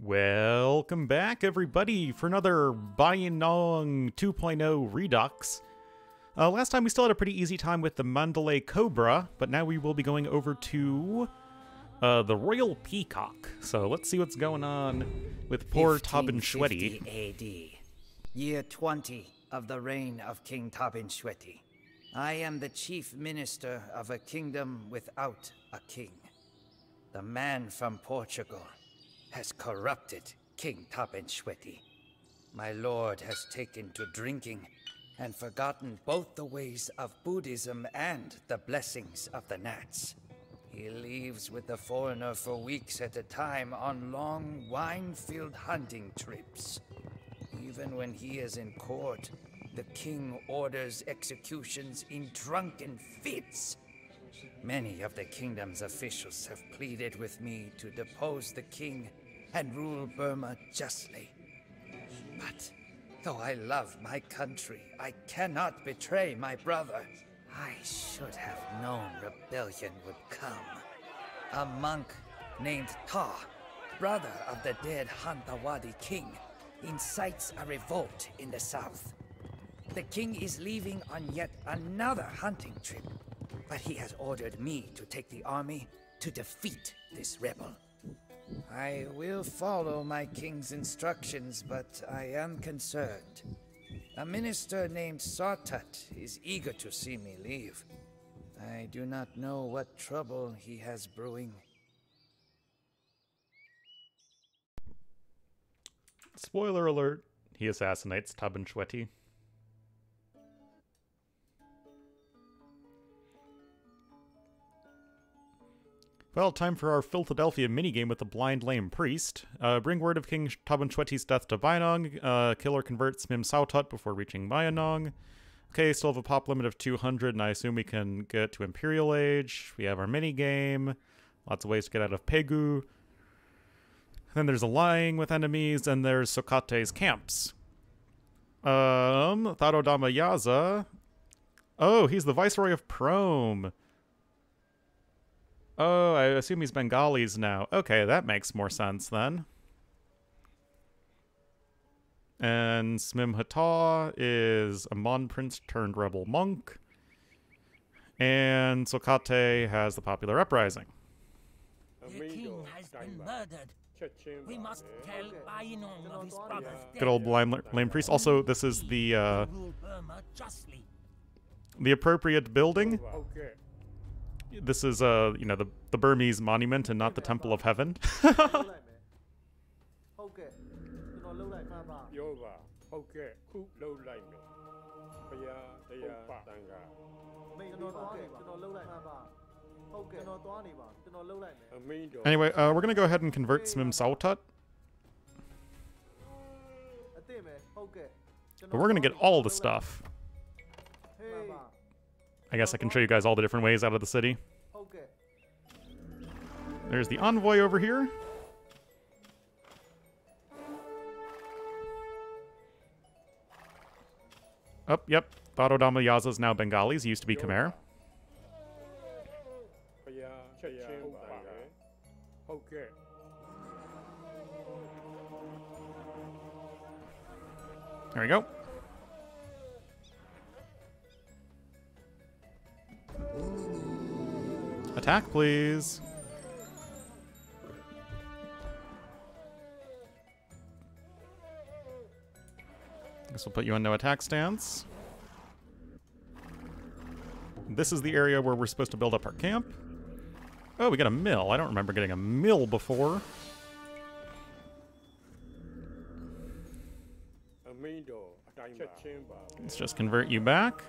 Welcome back, everybody, for another Bayinnaung 2.0 Redux. Uh, last time we still had a pretty easy time with the Mandalay Cobra, but now we will be going over to uh, the Royal Peacock. So let's see what's going on with poor Tabinshwehti. AD, year 20 of the reign of King Tabinshwehti. I am the chief minister of a kingdom without a king. The man from Portugal has corrupted King Tabinshwehti. My lord has taken to drinking and forgotten both the ways of Buddhism and the blessings of the Nats. He leaves with the foreigner for weeks at a time on long, wine-filled hunting trips. Even when he is in court, the king orders executions in drunken fits. Many of the kingdom's officials have pleaded with me to depose the king and rule Burma justly. But though I love my country, I cannot betray my brother. I should have known rebellion would come. A monk named Htaw, brother of the dead Hanthawaddy king, incites a revolt in the south. The king is leaving on yet another hunting trip, but he has ordered me to take the army to defeat this rebel. I will follow my king's instructions, but I am concerned. A minister named Sawhtut is eager to see me leave. I do not know what trouble he has brewing. Spoiler alert, he assassinates Tabinshwehti. Well, time for our Philadelphia minigame with the Blind Lame Priest. Uh, bring word of King Tabinshwehti's death to Bayinnaung. Uh, killer converts Mim Sawhtut before reaching Bayinnaung. Okay, still have a pop limit of 200, and I assume we can get to Imperial Age. We have our minigame. Lots of ways to get out of Pegu. Then there's a lying with enemies, and there's Sokate's camps. Um, Thado Dhamma Yaza. Oh, he's the Viceroy of Prome. Oh, I assume he's Bengalis now. Okay, that makes more sense then. And Smim Htaw is a Mon Prince turned rebel monk. And Sokate has the popular uprising. The king has been murdered. We must tell Bayinnaung of his brother's death. Good old lame, lame priest. Also, this is the uh, Rule Burma justly. the appropriate building this is uh you know the the Burmese monument and not the Temple of Heaven. anyway, uh, we're gonna go ahead and convert Smim Sawhtut. But we're gonna get all the stuff. I guess I can show you guys all the different ways out of the city. Okay. There's the envoy over here. Oh, yep. Bado Damayaza is now Bengalis. He used to be Khmer. Okay. There we go. Attack, please. This will put you on no attack stance. This is the area where we're supposed to build up our camp. Oh, we got a mill. I don't remember getting a mill before. Let's just convert you back.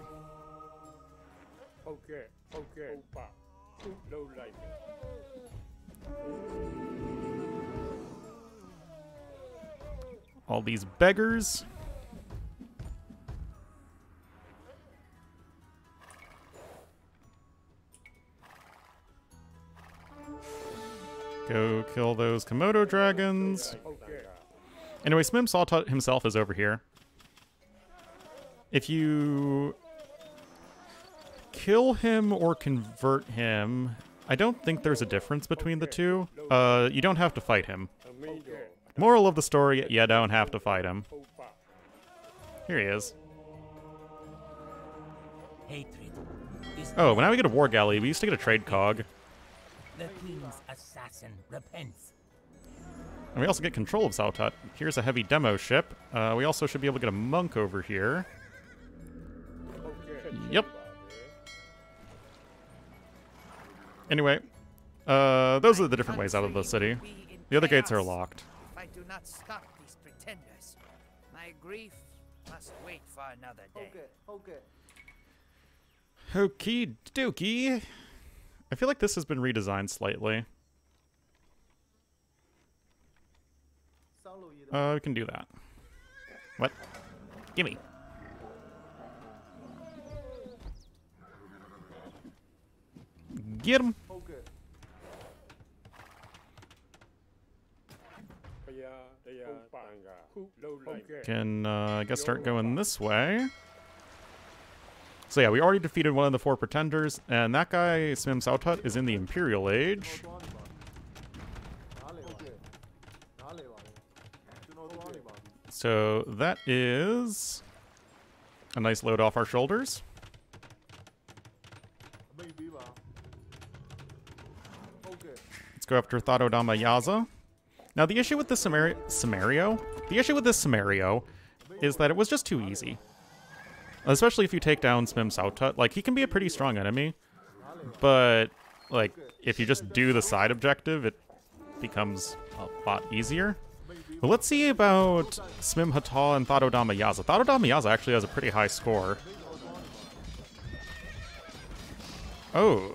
ဟုတ်ကဲ့ဟုတ်ကဲ့ဟုတ်ပါခုလှုပ်လိုက်မယ် All these beggars. Go kill those Komodo dragons. ဟုတ်ကဲ့ Anyway, Smim Sawtut himself is over here. If you kill him or convert him. I don't think there's a difference between the two. Uh, you don't have to fight him. Moral of the story, you don't have to fight him. Here he is. Oh, when now we get a war galley. We used to get a trade cog. The king's assassin repents. And we also get control of Sawhtut. Here's a heavy demo ship. Uh, we also should be able to get a monk over here. Yep, Anyway, uh, those are the different ways out of the city. The other gates are locked. I do not stop these pretenders, my grief must wait for another day. Okay, okay. Okie dokie. I feel like this has been redesigned slightly. Uh, we can do that. What? Gimme. Герм. Can, uh, I guess, start going this way. So yeah, we already defeated one of the four pretenders, and that guy, Smim Sawhtut, is in the Imperial Age. So that is a nice load off our shoulders. Let's go after Thado Dhamma Yaza. Now, the issue with this Scenario, the issue with this Scenario is that it was just too easy. Especially if you take down Smim Sawhtut. Like, he can be a pretty strong enemy, but, like, if you just do the side objective, it becomes a lot easier. Well, let's see about Smim Hatal and Thado Dhamma Yaza. Thado Dhamma Yaza actually has a pretty high score. Oh.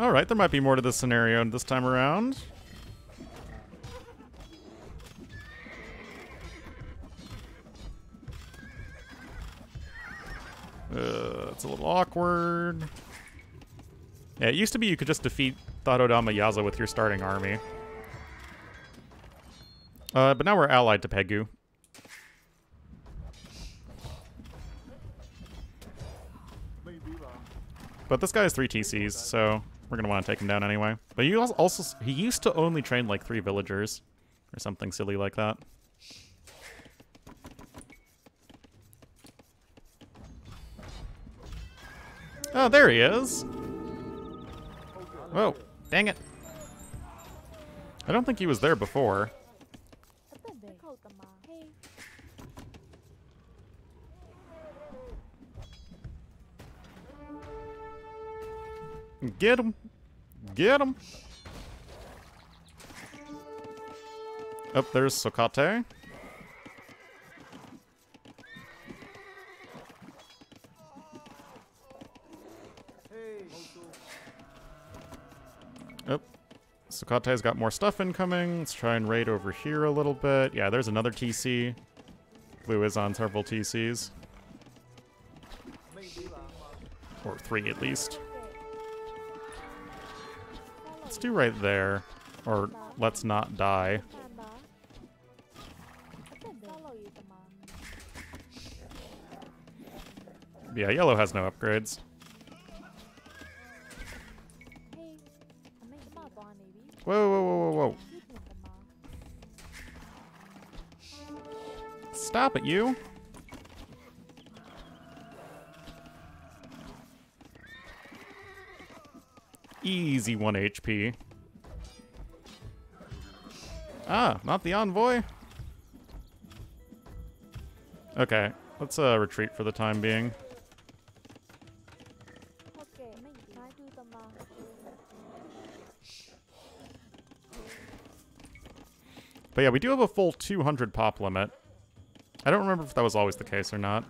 All right, there might be more to this scenario this time around. Uh, it's a little awkward. Yeah, it used to be you could just defeat Thado Dhamma Yaza with your starting army. Uh, but now we're allied to Pegu. But this guy has three TCs, so we're gonna want to take him down anyway. But he als- also he used to only train like three villagers, or something silly like that. Oh, there he is. Whoa, dang it. I don't think he was there before. Get him. Get him. Up oh, there's Sokate. Oh, Sokate's got more stuff incoming. Let's try and raid over here a little bit. Yeah, there's another TC. Blue is on several TCs. Or three at least. Let's do right there. Or let's not die. Yeah, yellow has no upgrades. Whoa, whoa, whoa, whoa, whoa. Stop it, you! Easy 1 HP. Ah, not the envoy? Okay, let's uh, retreat for the time being. But yeah, we do have a full 200 pop limit. I don't remember if that was always the case or not.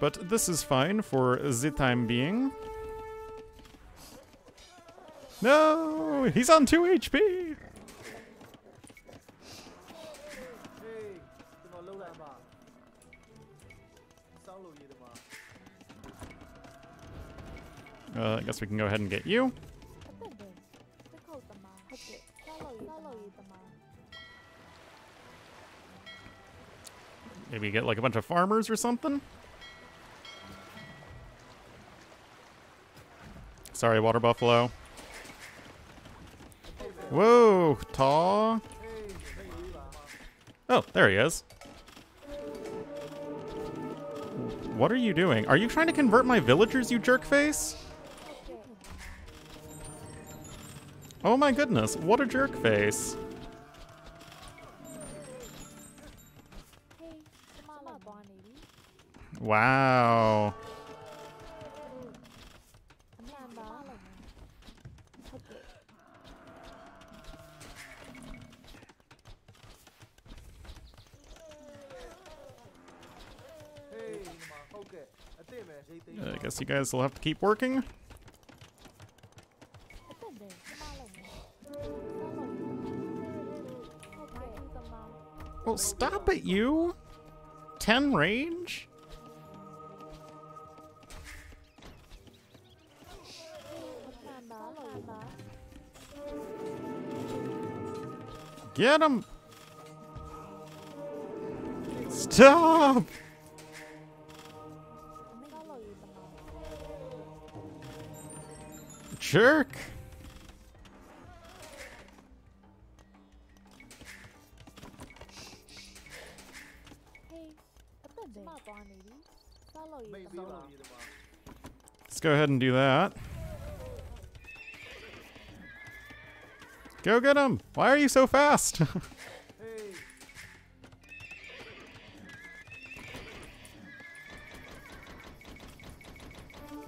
But this is fine for the time being. No! He's on 2 HP! Uh, I guess we can go ahead and get you. Maybe get like a bunch of farmers or something? Sorry, water buffalo. Whoa, Taw. Oh, there he is. What are you doing? Are you trying to convert my villagers, you jerk face? Oh my goodness, what a jerk Wow. I guess you guys will have to keep working. Well, stop it, you! 10 range? Get him! Stop! Jerk! Let's go ahead and do that. Go get him! Why are you so fast? ဟေး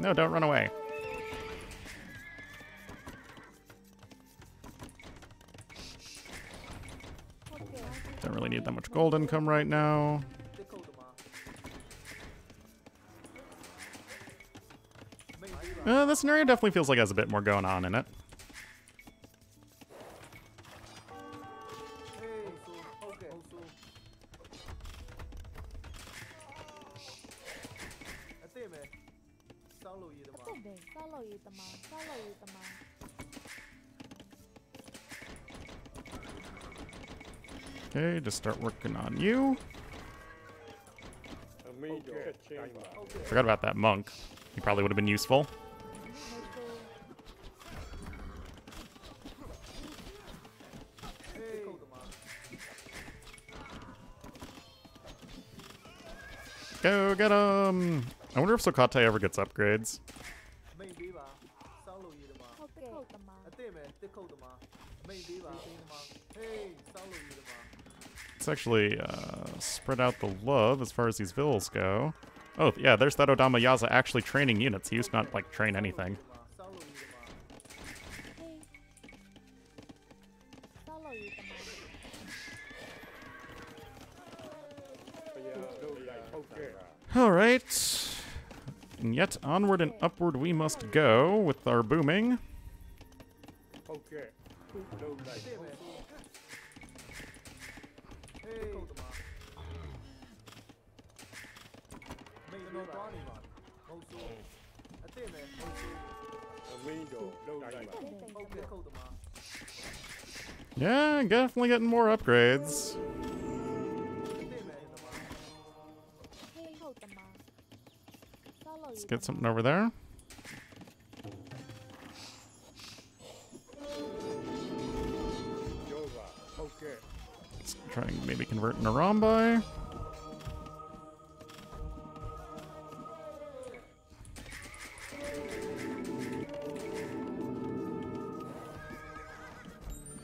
no, don't run away. Don't really need that much gold income right now. Uh, this scenario definitely feels like it has a bit more going on in it. Okay, just start working on you. Oh, Forgot about that monk. He probably would have been useful. Go get him! I wonder if Sokate ever gets upgrades. Let's actually uh, spread out the love as far as these villas go. Oh, yeah, there's that Odama Yaza actually training units. He used to not, like, train anything. right, onward and upward we must go with our booming. Okay. Yeah, definitely getting more upgrades. Let's get something over there. Let's try and maybe convert Narambai.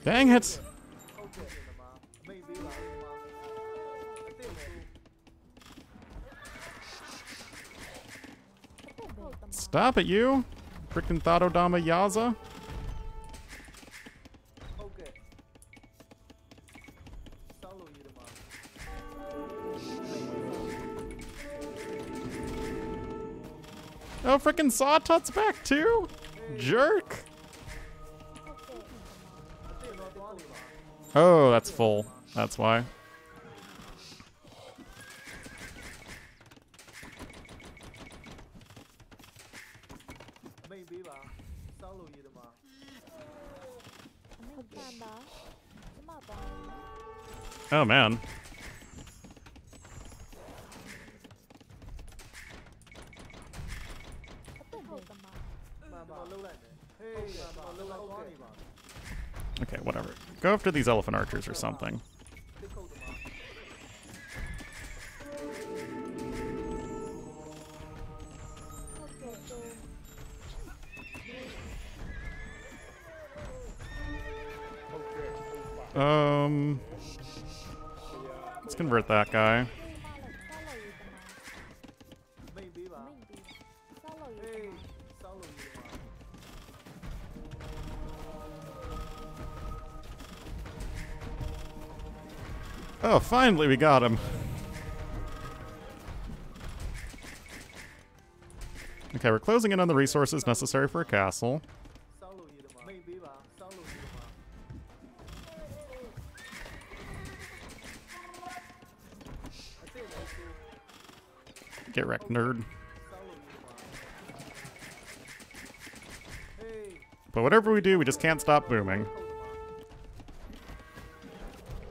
Dang it! Stop it, you! Frickin' Thado Dhamma Yaza. Oh, freaking Sawhtut's back too? Jerk! Oh, that's full. That's why. Oh man. Okay, whatever. Go after these elephant archers or something. Finally, we got him. Okay, we're closing in on the resources necessary for a castle. Get wrecked, nerd. But whatever we do, we just can't stop booming.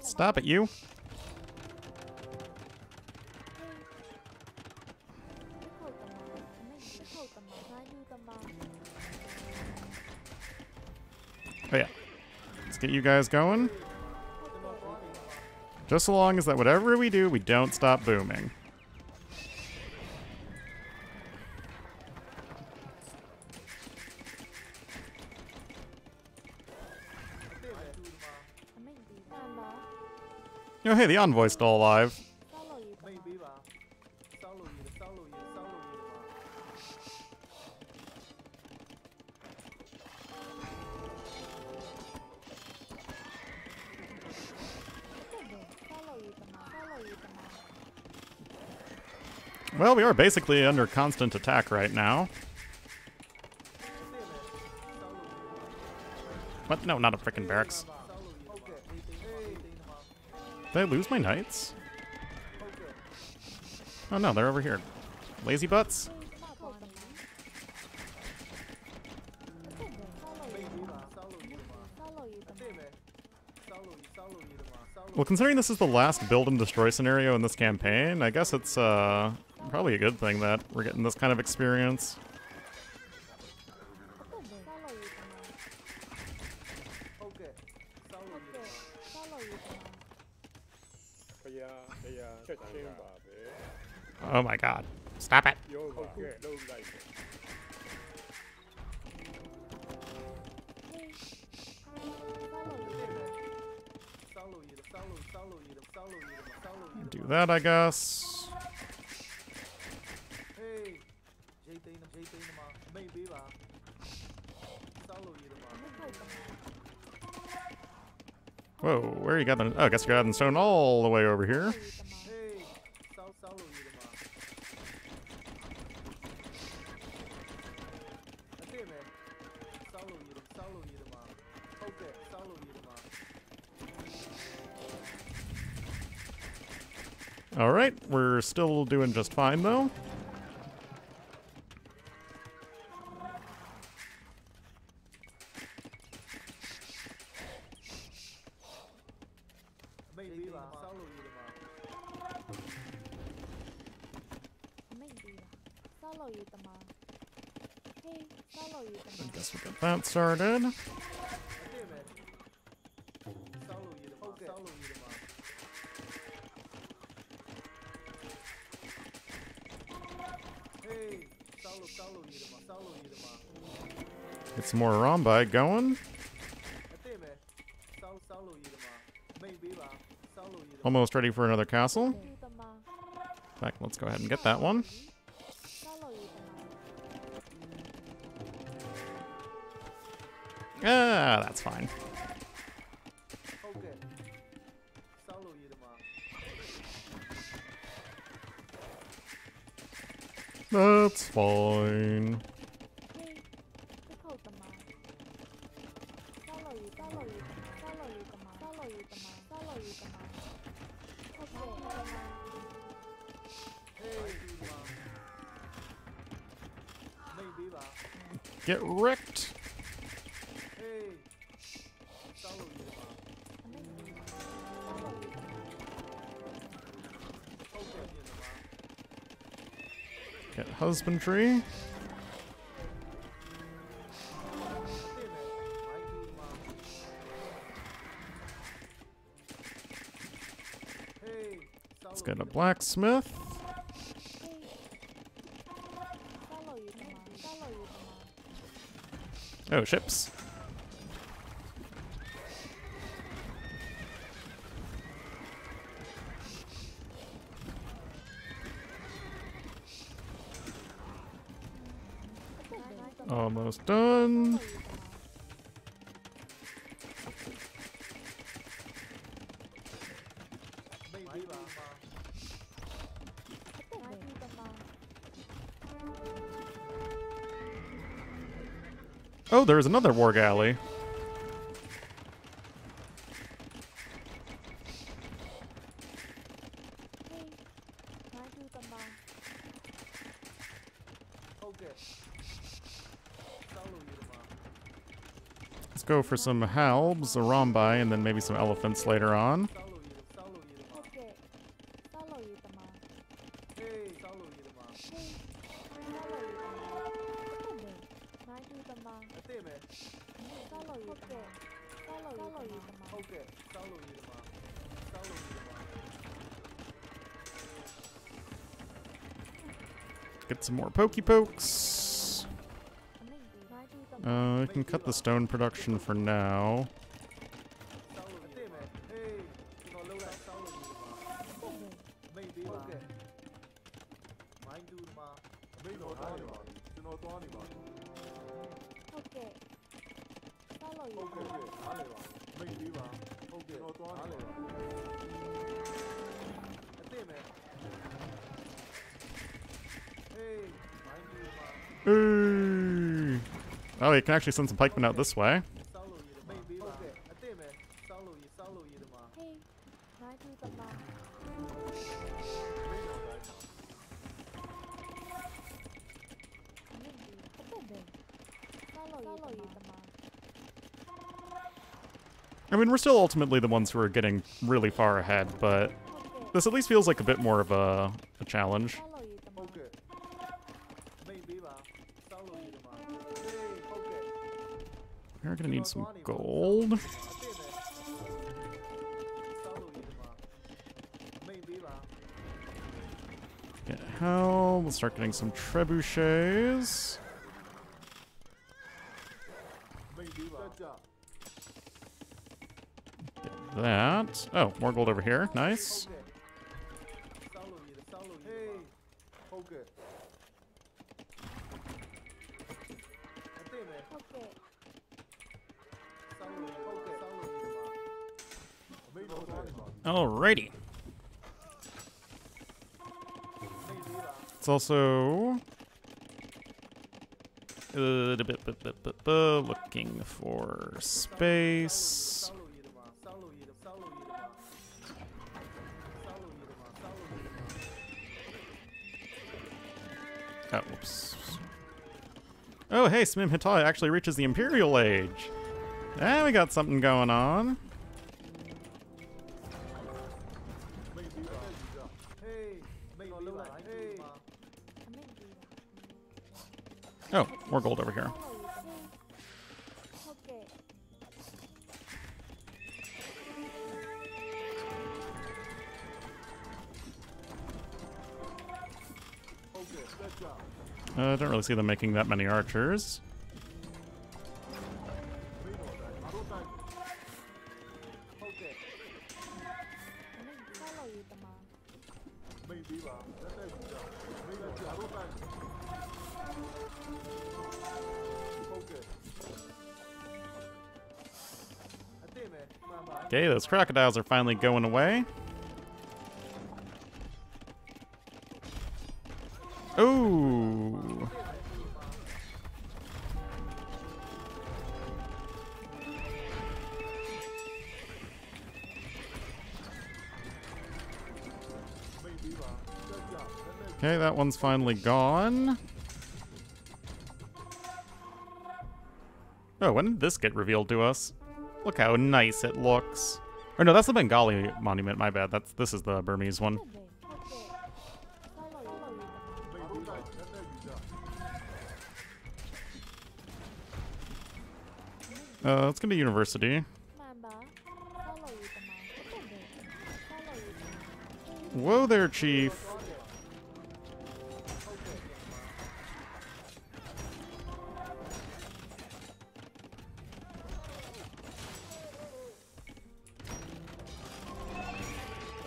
Stop it, you. Oh, yeah. Let's get you guys going. Just so long as that whatever we do, we don't stop booming. hey, the envoy's still alive. Well, we are basically under constant attack right now. What? No, not a freaking barracks. Did I lose my knights? Oh no, they're over here. Lazy butts. Well, considering this is the last build and destroy scenario in this campaign, I guess it's uh, probably a good thing that we're getting this kind of experience. Do that, I guess. Whoa, where you got the... Oh, I guess you got the stone all the way over here. All right, we're still doing just fine though. I guess we get that started. By going. Almost ready for another castle. In fact, let's go ahead and get that one. Ah, that's fine. That's fine. Get wrecked! Get husbandry. Let's get a blacksmith. Oh, ships. Almost done. there's another war galley. Let's go for some halbs, arambai, and then maybe some elephants later on. some more pokey pokes. Uh, we can cut the stone production for now. you can actually send some pikemen out this way. I mean, we're still ultimately the ones who are getting really far ahead, but this at least feels like a bit more of a, a challenge. some gold. Get helm. Let's start getting some trebuchets. Get that. Oh, more gold over here. Nice. also looking for space. Oh, whoops. Oh, hey, Smim actually reaches the Imperial Age. And we got something going on. Oh, more gold over here. Uh, I uh, don't really see them making that many archers. Okay, those crocodiles are finally going away. Ooh. Okay, that one's finally gone. Oh, when did this get revealed to us? Look how nice it looks. Or no, that's the Bengali monument, my bad. That's this is the Burmese one. Uh, let's go to university. Whoa there, chief.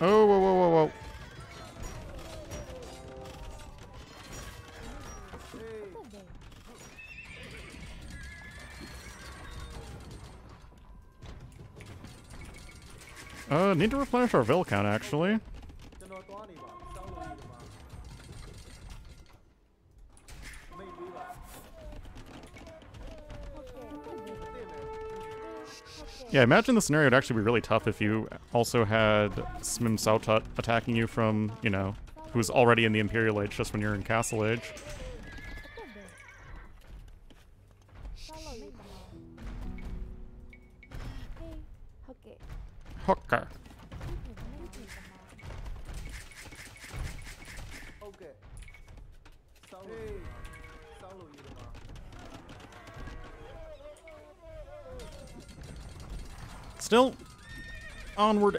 Oh, whoa, whoa, whoa, whoa. Uh, need to replenish our Vil count, actually. Yeah, imagine the scenario would actually be really tough if you also had Smim Sawhtut attacking you from, you know, who's already in the Imperial Age just when you're in Castle Age.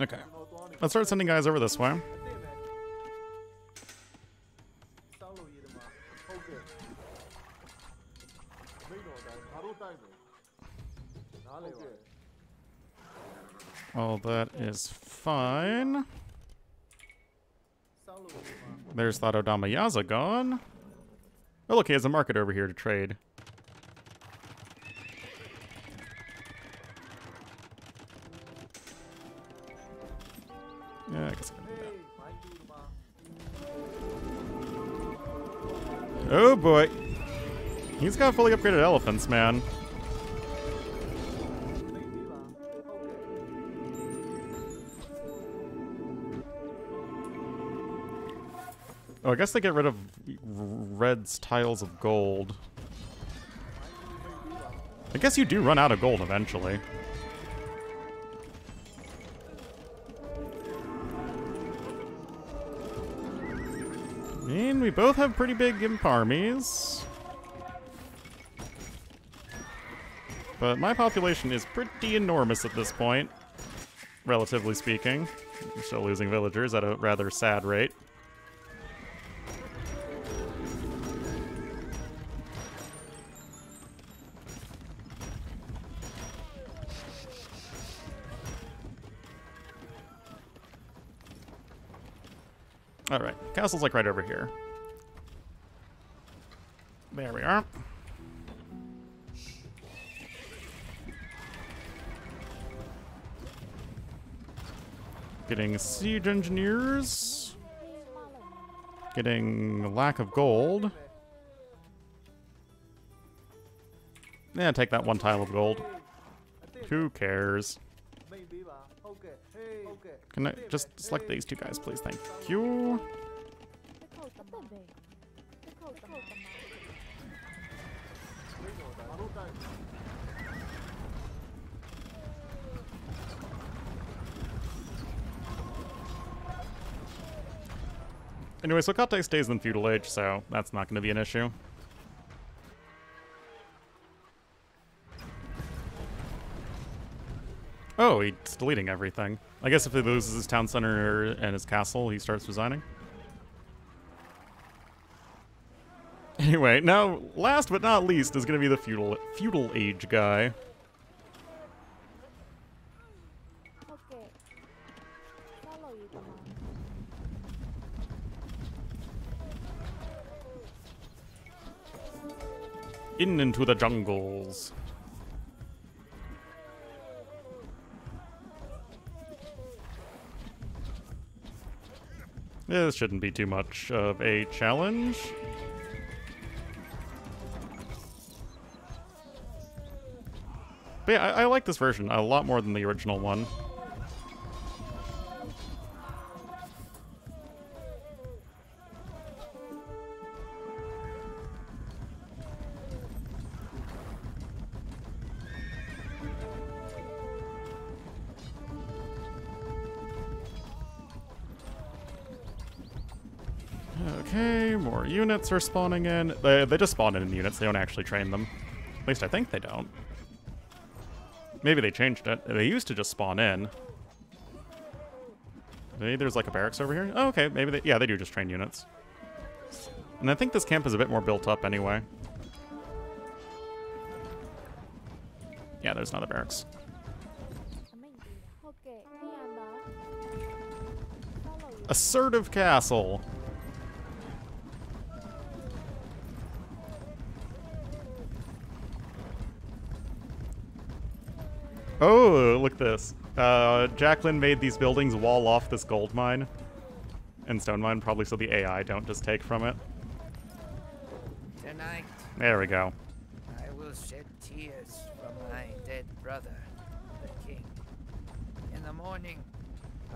Okay. Let's start sending guys over this way. All that is fine. There's that Odama Yaza gone. Oh look, he has a market over here to trade. boy. He's got fully upgraded elephants, man. Oh, I guess they get rid of red's tiles of gold. I guess you do run out of gold eventually. Mean, we both have pretty big imp armies. But my population is pretty enormous at this point, relatively speaking. We're still losing villagers at a rather sad rate. castle's like right over here. There we are. Getting siege engineers. Getting lack of gold. Yeah, take that one tile of gold. Who cares? Can I just select these two guys, please? Thank you. Anyway, Sokate stays in Feudal Age, so that's not going to be an issue. Oh, he's deleting everything. I guess if he loses his town center and his castle, he starts resigning. Anyway, now, last but not least is going to be the feudal, feudal age guy. In into the jungles. This shouldn't be too much of a challenge. But yeah, I, I like this version a lot more than the original one. Okay, more units are spawning in. They, they just spawn in units, they don't actually train them. At least I think they don't. Maybe they changed it. They used to just spawn in. Maybe there's like a barracks over here? Oh, okay, maybe they, yeah, they do just train units. And I think this camp is a bit more built up anyway. Yeah, there's another barracks. Assertive castle! Oh, look at this. Uh, Jacqueline made these buildings wall off this gold mine and stone mine, probably so the AI don't just take from it. Tonight, There we go. I will shed tears from my dead brother, the king. In the morning,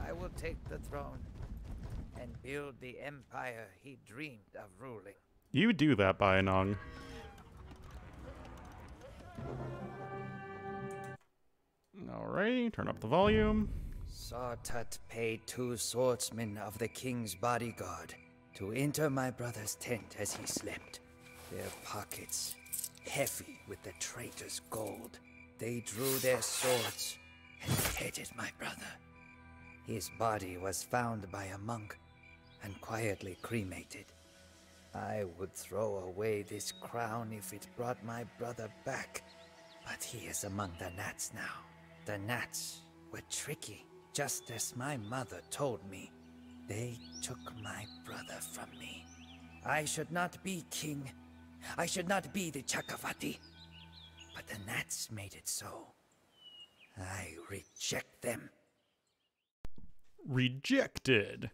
I will take the throne and build the empire he dreamed of ruling. You do that, Bayinnaung. Alrighty, turn up the volume. Sawhtut paid two swordsmen of the king's bodyguard to enter my brother's tent as he slept. Their pockets heavy with the traitor's gold. They drew their swords and beheaded my brother. His body was found by a monk and quietly cremated. I would throw away this crown if it brought my brother back, but he is among the nats now. The nats were tricky, just as my mother told me. They took my brother from me. I should not be king. I should not be the Chakravarti. But the nats made it so. I reject them. Rejected.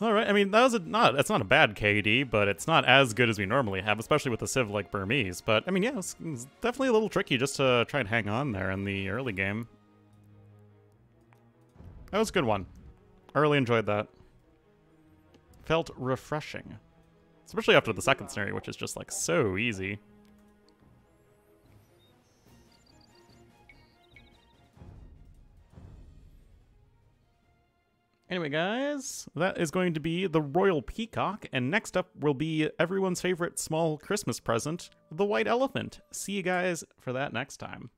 All right. I mean, that was a, not. That's not a bad KD, but it's not as good as we normally have, especially with a civ like Burmese. But I mean, yeah, it's, it's definitely a little tricky just to try and hang on there in the early game. That was a good one. I really enjoyed that. Felt refreshing, especially after the second scenario, which is just like so easy. Anyway, guys, that is going to be the Royal Peacock, and next up will be everyone's favorite small Christmas present, the White Elephant. See you guys for that next time.